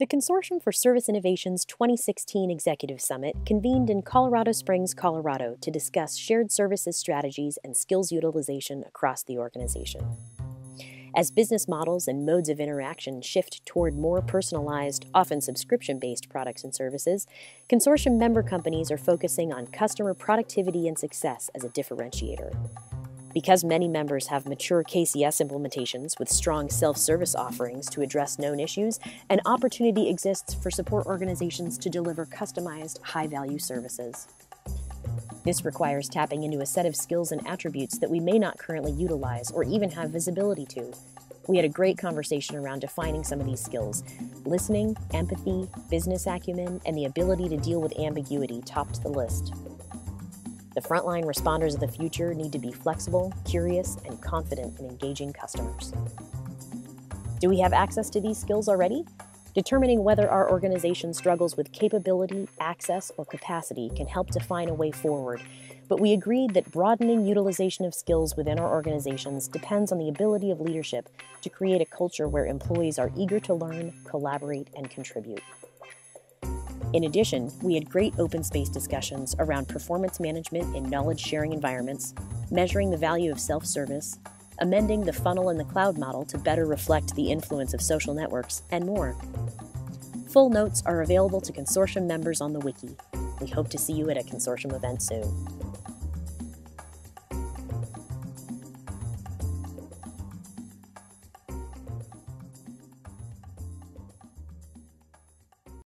The Consortium for Service Innovation's 2016 Executive Summit convened in Colorado Springs, Colorado to discuss shared services strategies and skills utilization across the organization. As business models and modes of interaction shift toward more personalized, often subscription based products and services, consortium member companies are focusing on customer productivity and success as a differentiator. Because many members have mature KCS implementations with strong self service offerings to address known issues, an opportunity exists for support organizations to deliver customized, high value services. This requires tapping into a set of skills and attributes that we may not currently utilize or even have visibility to. We had a great conversation around defining some of these skills. Listening, empathy, business acumen, and the ability to deal with ambiguity topped the list. The frontline responders of the future need to be flexible, curious, and confident in engaging customers. Do we have access to these skills already? Determining whether our organization struggles with capability, access, or capacity can help define a way forward, but we agreed that broadening utilization of skills within our organizations depends on the ability of leadership to create a culture where employees are eager to learn, collaborate, and contribute. In addition, we had great open space discussions around performance management in knowledge sharing environments, measuring the value of self service, amending the funnel in the cloud model to better reflect the influence of social networks, and more. Full notes are available to consortium members on the wiki. We hope to see you at a consortium event soon.